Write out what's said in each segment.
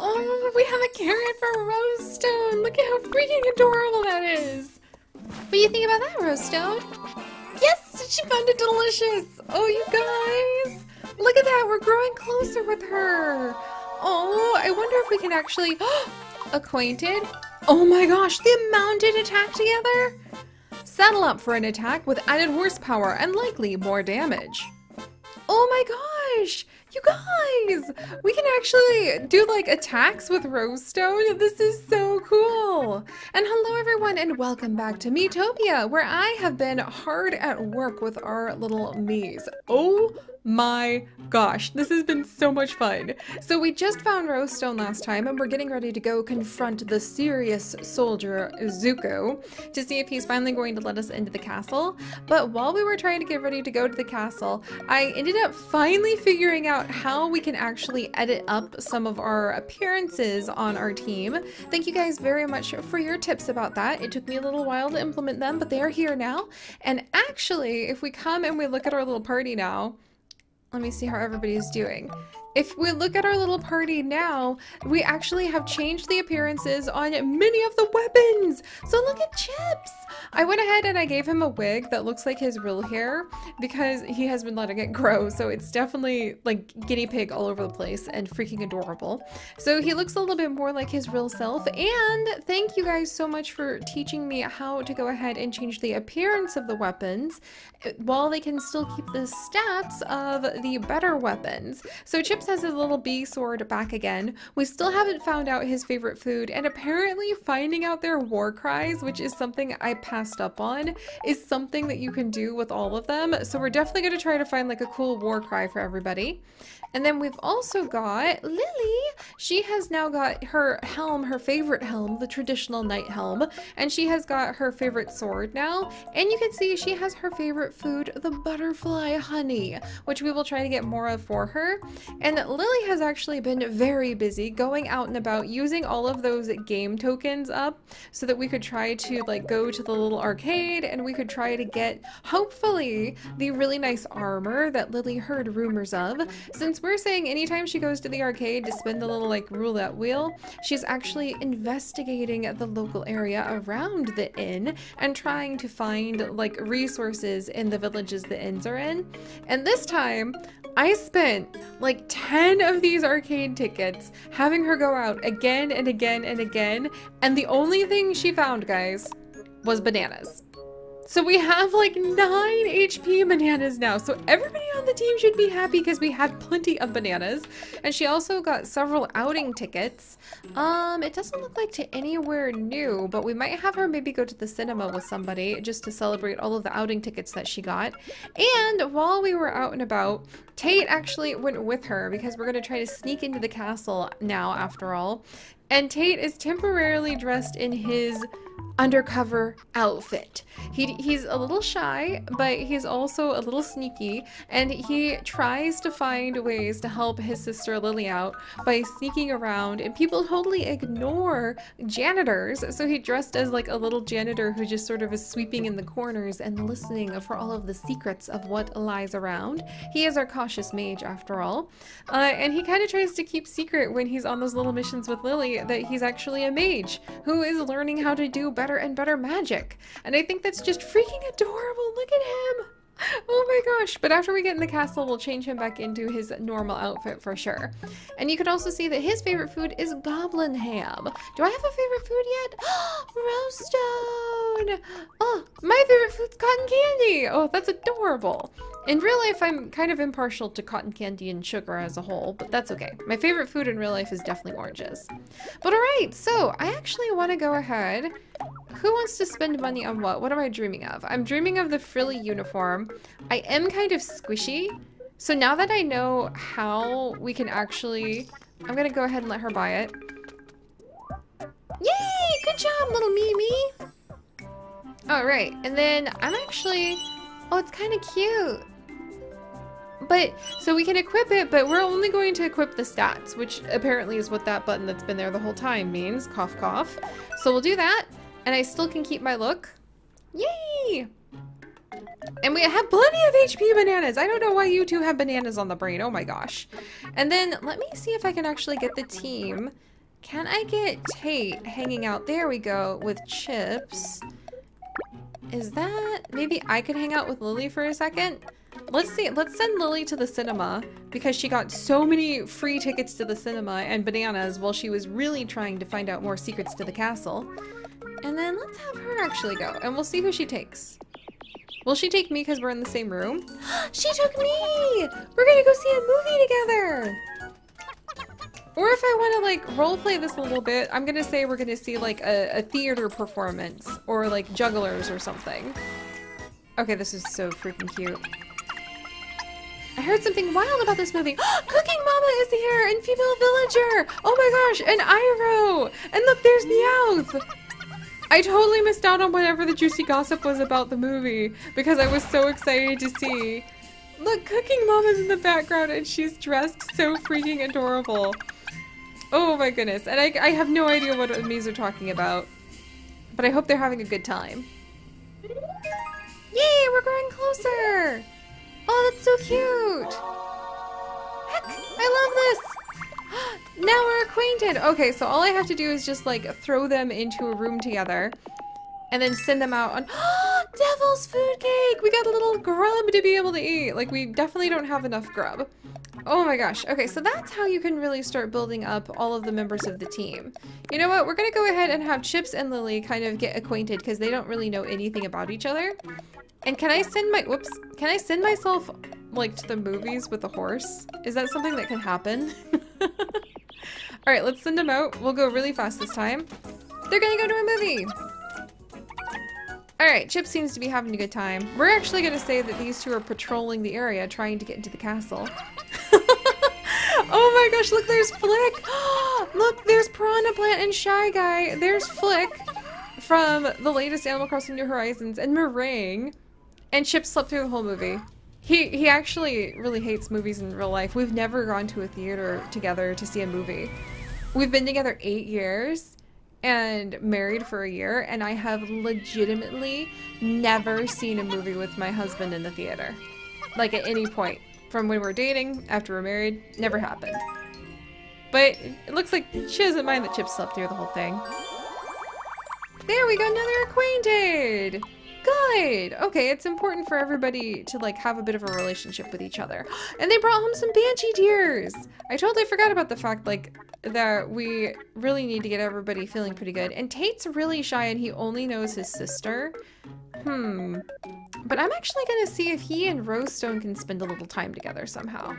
Oh, we have a carrot for Rosestone. Look at how freaking adorable that is. What do you think about that, Rosestone? Yes, she found it delicious. Oh, you guys. Look at that. We're growing closer with her. Oh, I wonder if we can actually... Acquainted? Oh my gosh, the mounted attack together? Saddle up for an attack with added horsepower and likely more damage. Oh my gosh! You guys! We can actually do like attacks with Rosestone. This is so cool! And hello everyone and welcome back to Miitopia, where I have been hard at work with our little Miis. Oh my gosh, this has been so much fun. So we just found Rosestone last time and we're getting ready to go confront the serious soldier Zuko to see if he's finally going to let us into the castle. But while we were trying to get ready to go to the castle, I ended up finally figuring out how we can actually edit up some of our appearances on our team. Thank you guys very much for your tips about that. It took me a little while to implement them, but they are here now. And actually, if we come and we look at our little party now, let me see how everybody's doing. If we look at our little party now, we actually have changed the appearances on many of the weapons. So look at Chips. I went ahead and I gave him a wig that looks like his real hair because he has been letting it grow. So it's definitely like guinea pig all over the place and freaking adorable. So he looks a little bit more like his real self. And thank you guys so much for teaching me how to go ahead and change the appearance of the weapons eh, while they can still keep the stats of the better weapons. So Chips has his little bee sword back again. We still haven't found out his favorite food and apparently finding out their war cries, which is something I passed up on, is something that you can do with all of them. So we're definitely going to try to find like a cool war cry for everybody. And then we've also got Lily. She has now got her helm, her favorite helm, the traditional knight helm, and she has got her favorite sword now. And you can see she has her favorite food, the butterfly honey, which we will try to get more of for her. And Lily has actually been very busy going out and about using all of those game tokens up so that we could try to like go to the little arcade and we could try to get hopefully the really nice armor that Lily heard rumors of. Since we're saying anytime she goes to the arcade to spin the little like roulette wheel, she's actually investigating the local area around the inn and trying to find like resources in the villages the inns are in. And this time, I spent like 10 of these arcade tickets having her go out again and again and again, and the only thing she found, guys, was bananas. So we have like 9 HP bananas now. So everybody on the team should be happy because we had plenty of bananas. And she also got several outing tickets. Um, it doesn't look like to anywhere new, but we might have her maybe go to the cinema with somebody just to celebrate all of the outing tickets that she got. And while we were out and about, Tate actually went with her because we're going to try to sneak into the castle now after all. And Tate is temporarily dressed in his undercover outfit. He, he's a little shy, but he's also a little sneaky, and he tries to find ways to help his sister Lily out by sneaking around, and people totally ignore janitors, so he dressed as like a little janitor who just sort of is sweeping in the corners and listening for all of the secrets of what lies around. He is our cautious mage after all, uh, and he kind of tries to keep secret when he's on those little missions with Lily that he's actually a mage who is learning how to do better and better magic. And I think that's just freaking adorable. Look at him. Oh my gosh. But after we get in the castle, we'll change him back into his normal outfit for sure. And you can also see that his favorite food is goblin ham. Do I have a favorite food yet? Rosestone! Oh, my favorite food's cotton candy! Oh, that's adorable. In real life, I'm kind of impartial to cotton candy and sugar as a whole, but that's okay. My favorite food in real life is definitely oranges. But alright, so I actually want to go ahead who wants to spend money on what? What am I dreaming of? I'm dreaming of the frilly uniform. I am kind of squishy. So now that I know how we can actually... I'm gonna go ahead and let her buy it. Yay! Good job, little Mimi! Alright, and then I'm actually... Oh, it's kind of cute. But, so we can equip it, but we're only going to equip the stats, which apparently is what that button that's been there the whole time means. Cough, cough. So we'll do that. And I still can keep my look. Yay! And we have plenty of HP bananas. I don't know why you two have bananas on the brain. Oh my gosh. And then let me see if I can actually get the team. Can I get Tate hanging out? There we go, with Chips. Is that... Maybe I could hang out with Lily for a second? Let's see. Let's send Lily to the cinema because she got so many free tickets to the cinema and bananas while she was really trying to find out more secrets to the castle. And then let's have her actually go and we'll see who she takes. Will she take me because we're in the same room? she took me! We're gonna go see a movie together! Or if I want to like role play this a little bit, I'm gonna say we're gonna see like a, a theater performance or like jugglers or something. Okay, this is so freaking cute. I heard something wild about this movie. Cooking Mama is here and Female Villager. Oh my gosh, and Iroh. And look, there's Meowth. I totally missed out on whatever the juicy gossip was about the movie because I was so excited to see. Look, Cooking Mom is in the background and she's dressed so freaking adorable. Oh my goodness. And I, I have no idea what enemies are talking about. But I hope they're having a good time. Yay, we're growing closer! Oh, that's so cute! Heck, I love this! Now we're acquainted! Okay, so all I have to do is just like throw them into a room together and then send them out on Devil's food cake! We got a little grub to be able to eat. Like, we definitely don't have enough grub. Oh my gosh. Okay, so that's how you can really start building up all of the members of the team. You know what? We're gonna go ahead and have Chips and Lily kind of get acquainted because they don't really know anything about each other. And can I send my- whoops. Can I send myself, like, to the movies with a horse? Is that something that can happen? Alright, let's send them out. We'll go really fast this time. They're gonna go to a movie! Alright, Chip seems to be having a good time. We're actually gonna say that these two are patrolling the area, trying to get into the castle. oh my gosh, look, there's Flick! look, there's Piranha Plant and Shy Guy. There's Flick from the latest Animal Crossing New Horizons and Meringue. And Chip slept through the whole movie. He, he actually really hates movies in real life. We've never gone to a theater together to see a movie. We've been together eight years and married for a year, and I have legitimately never seen a movie with my husband in the theater. Like at any point. From when we're dating, after we're married, never happened. But it looks like she doesn't mind that Chip slept through the whole thing. There we go, another acquainted! Good! Okay, it's important for everybody to like have a bit of a relationship with each other. And they brought home some Banshee tears! I totally forgot about the fact like that we really need to get everybody feeling pretty good. And Tate's really shy and he only knows his sister. Hmm. But I'm actually gonna see if he and Rosestone can spend a little time together somehow.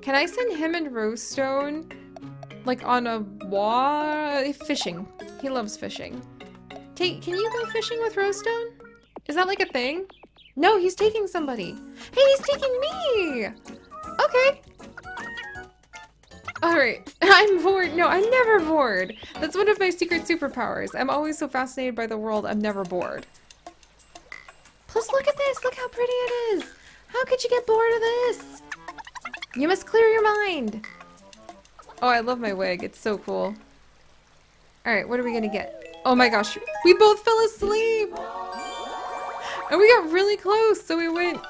Can I send him and Rosestone like on a wa fishing? He loves fishing. Tate, can you go fishing with Rosestone? Is that like a thing? No, he's taking somebody. Hey, he's taking me! Okay. Alright, I'm bored. No, I'm never bored. That's one of my secret superpowers. I'm always so fascinated by the world, I'm never bored. Plus, look at this. Look how pretty it is. How could you get bored of this? You must clear your mind. Oh, I love my wig. It's so cool. Alright, what are we gonna get? Oh my gosh, we both fell asleep! And we got really close, so we went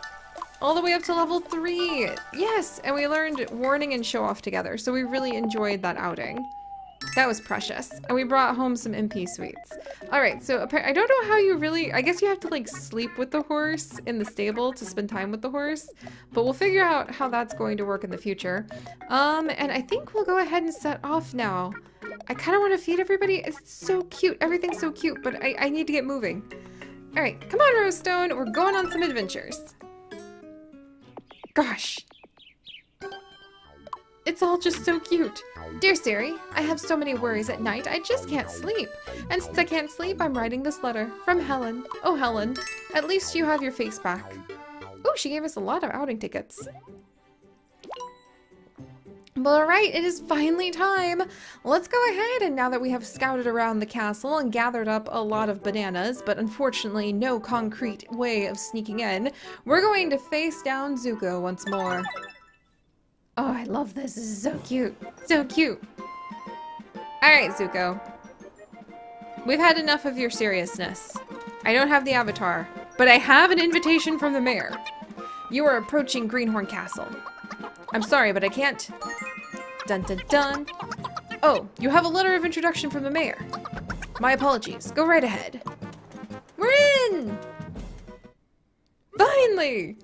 all the way up to level 3. Yes, and we learned warning and show off together, so we really enjoyed that outing. That was precious. And we brought home some MP sweets. Alright, so I don't know how you really... I guess you have to like sleep with the horse in the stable to spend time with the horse. But we'll figure out how that's going to work in the future. Um, and I think we'll go ahead and set off now. I kind of want to feed everybody. It's so cute. Everything's so cute, but I, I need to get moving. All right, come on, Rosestone. We're going on some adventures. Gosh. It's all just so cute. Dear Seri, I have so many worries at night, I just can't sleep. And since I can't sleep, I'm writing this letter. From Helen. Oh, Helen. At least you have your face back. Oh, she gave us a lot of outing tickets. But alright, it is finally time. Let's go ahead and now that we have scouted around the castle and gathered up a lot of bananas, but unfortunately no concrete way of sneaking in, we're going to face down Zuko once more. Oh, I love this. This is so cute. So cute. Alright, Zuko. We've had enough of your seriousness. I don't have the avatar. but I have an invitation from the mayor. You are approaching Greenhorne Castle. I'm sorry, but I can't. Dun dun dun. Oh, you have a letter of introduction from the mayor. My apologies. Go right ahead. We're in! Finally!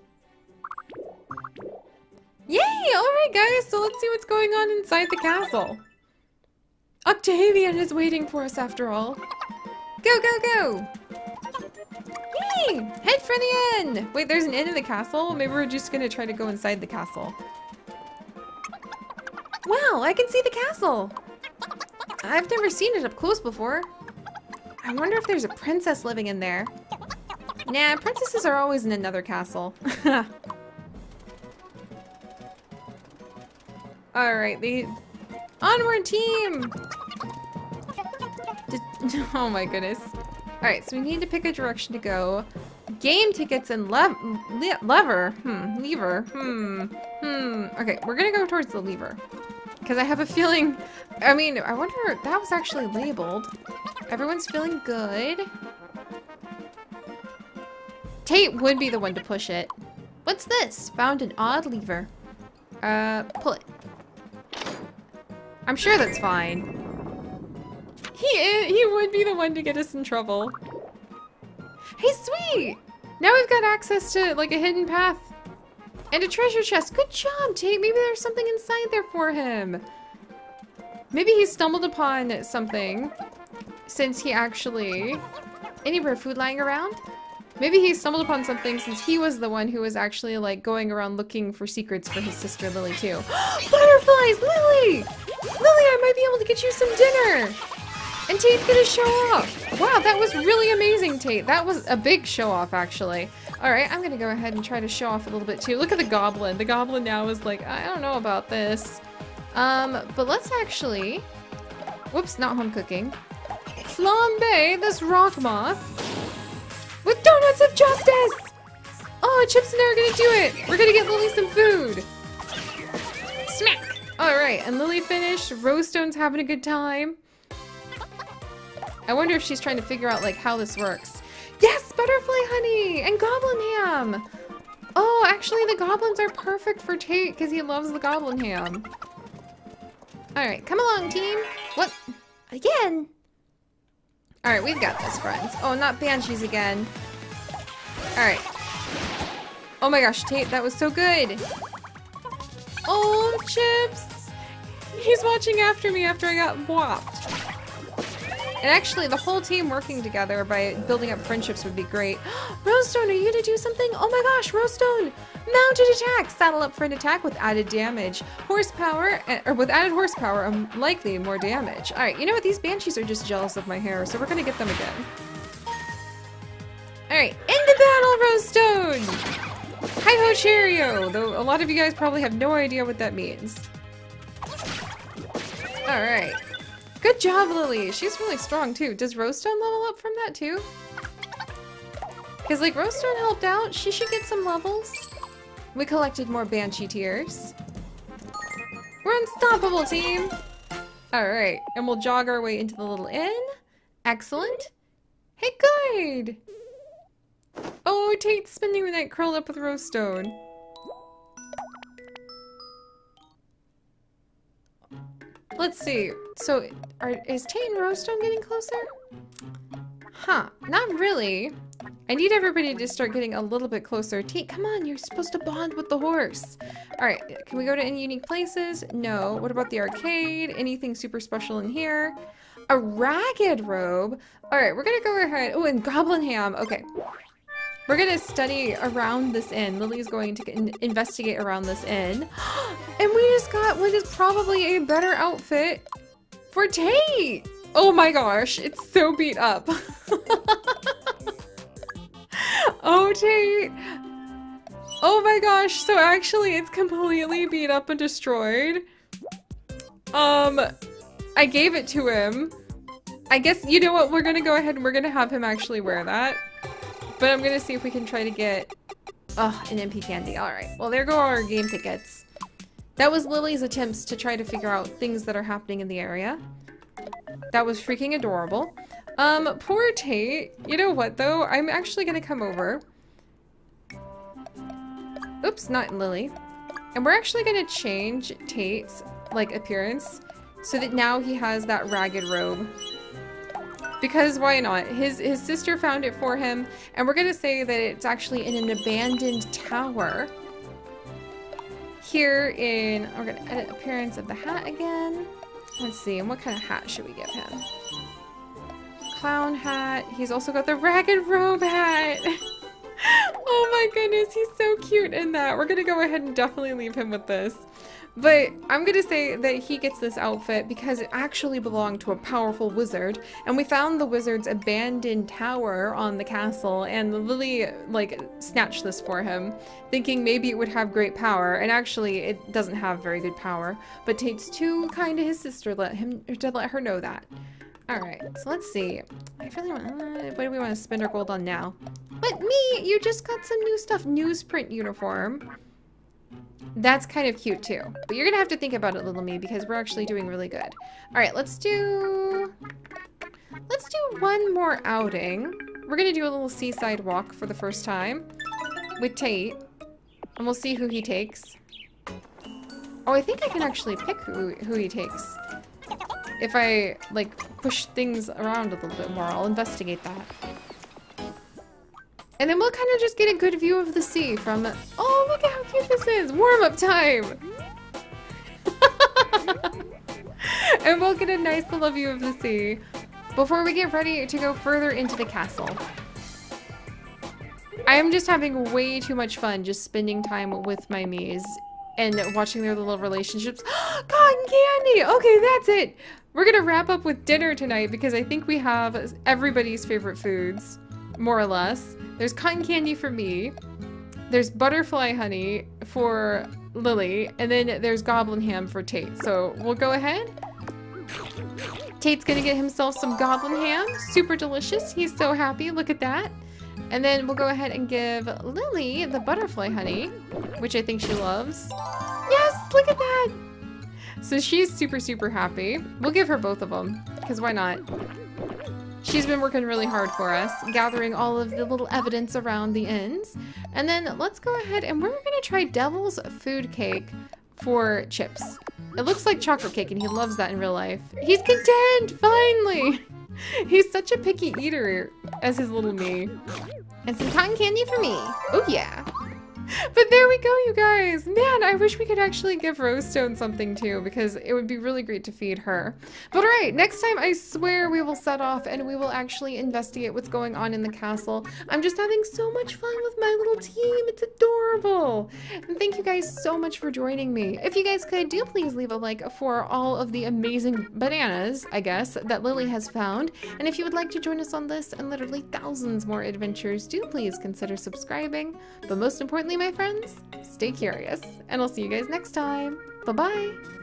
Yay! Alright guys, so let's see what's going on inside the castle. Octavian is waiting for us after all. Go, go, go! Yay! Head for the inn! Wait, there's an inn in the castle? Maybe we're just gonna try to go inside the castle. Wow, I can see the castle! I've never seen it up close before. I wonder if there's a princess living in there. Nah, princesses are always in another castle. Alright, the onward team! oh my goodness. Alright, so we need to pick a direction to go. Game tickets and lev le lever. Hmm, lever. Hmm. Hmm. Okay, we're gonna go towards the lever. Because I have a feeling... I mean, I wonder... That was actually labeled. Everyone's feeling good. Tate would be the one to push it. What's this? Found an odd lever. Uh, pull it. I'm sure that's fine. He is, he would be the one to get us in trouble. Hey, sweet! Now we've got access to, like, a hidden path. And a treasure chest. Good job, Tate. Maybe there's something inside there for him. Maybe he stumbled upon something since he actually... Any rare food lying around? Maybe he stumbled upon something since he was the one who was actually like going around looking for secrets for his sister Lily too. Butterflies! Lily! Lily, I might be able to get you some dinner! And Tate's gonna show off! Wow, that was really amazing, Tate. That was a big show off, actually. Alright, I'm gonna go ahead and try to show off a little bit too. Look at the goblin. The goblin now is like, I don't know about this. Um, but let's actually... Whoops, not home cooking. Flambe this rock moth with donuts of justice! Oh, Chips and I are gonna do it! We're gonna get Lily some food! Smack! Alright, and Lily finished. Rosestone's having a good time. I wonder if she's trying to figure out like how this works. Yes, butterfly honey and goblin ham. Oh, actually the goblins are perfect for Tate because he loves the goblin ham. All right, come along team. What? Again? All right, we've got this, friends. Oh, not banshees again. All right. Oh my gosh, Tate, that was so good. Oh, Chips. He's watching after me after I got whopped. And actually, the whole team working together by building up friendships would be great. Rosestone, are you gonna do something? Oh my gosh, Rosestone! Mounted attack! Saddle up for an attack with added damage. Horsepower, eh, or with added horsepower, um, likely more damage. Alright, you know what? These banshees are just jealous of my hair, so we're gonna get them again. Alright, into battle, Rosestone! Hi-ho, Cheerio! Though a lot of you guys probably have no idea what that means. Alright. Good job, Lily. She's really strong too. Does Rosestone level up from that too? Because like Rosestone helped out. She should get some levels. We collected more Banshee tears. We're unstoppable, team! Alright, and we'll jog our way into the little inn. Excellent. Hey, good! Oh, Tate's spending the night curled up with Rosestone. Let's see. So, are, is Tate and Rosestone getting closer? Huh. Not really. I need everybody to start getting a little bit closer. Tate, come on. You're supposed to bond with the horse. Alright. Can we go to any unique places? No. What about the arcade? Anything super special in here? A ragged robe? Alright, we're gonna go ahead. Oh, and goblin ham. Okay. We're gonna study around this inn. Lily's going to in investigate around this inn. and we just got what is probably a better outfit for Tate! Oh my gosh, it's so beat up. oh, Tate! Oh my gosh, so actually it's completely beat up and destroyed. Um, I gave it to him. I guess, you know what, we're gonna go ahead and we're gonna have him actually wear that. But I'm gonna see if we can try to get... Oh, an MP candy. Alright. Well, there go our game tickets. That was Lily's attempts to try to figure out things that are happening in the area. That was freaking adorable. Um, poor Tate. You know what, though? I'm actually gonna come over. Oops, not Lily. And we're actually gonna change Tate's, like, appearance so that now he has that ragged robe. Because why not? His his sister found it for him, and we're gonna say that it's actually in an abandoned tower. Here in, we're gonna edit appearance of the hat again. Let's see, and what kind of hat should we give him? Clown hat. He's also got the ragged robe hat. oh my goodness, he's so cute in that. We're gonna go ahead and definitely leave him with this. But I'm gonna say that he gets this outfit because it actually belonged to a powerful wizard, and we found the wizard's abandoned tower on the castle, and Lily, like, snatched this for him, thinking maybe it would have great power, and actually it doesn't have very good power, but Tate's too kind to his sister let him to let her know that. Alright, so let's see. I really want, uh, what do we want to spend our gold on now? But me, you just got some new stuff, newsprint uniform. That's kind of cute too. But you're gonna have to think about it, little me, because we're actually doing really good. All right, let's do... Let's do one more outing. We're gonna do a little seaside walk for the first time with Tate. And we'll see who he takes. Oh, I think I can actually pick who, who he takes. If I, like, push things around a little bit more, I'll investigate that. And then we'll kind of just get a good view of the sea from, oh, look at how cute this is. Warm up time. and we'll get a nice little view of the sea before we get ready to go further into the castle. I am just having way too much fun just spending time with my Miis and watching their little relationships. Cotton candy! Okay, that's it. We're gonna wrap up with dinner tonight because I think we have everybody's favorite foods, more or less. There's cotton candy for me. There's butterfly honey for Lily. And then there's goblin ham for Tate. So we'll go ahead. Tate's gonna get himself some goblin ham. Super delicious. He's so happy. Look at that. And then we'll go ahead and give Lily the butterfly honey, which I think she loves. Yes, look at that. So she's super, super happy. We'll give her both of them, because why not? She's been working really hard for us, gathering all of the little evidence around the ends. And then let's go ahead and we're gonna try Devil's Food Cake for chips. It looks like chocolate cake and he loves that in real life. He's content, finally! He's such a picky eater as his little me. And some cotton candy for me. Oh yeah. But there we go, you guys. Man, I wish we could actually give Rosestone something too, because it would be really great to feed her. But all right, next time I swear we will set off and we will actually investigate what's going on in the castle. I'm just having so much fun with my little team. It's adorable. And thank you guys so much for joining me. If you guys could, do please leave a like for all of the amazing bananas, I guess, that Lily has found. And if you would like to join us on this and literally thousands more adventures, do please consider subscribing. But most importantly, my friends, stay curious, and I'll see you guys next time. Bye-bye!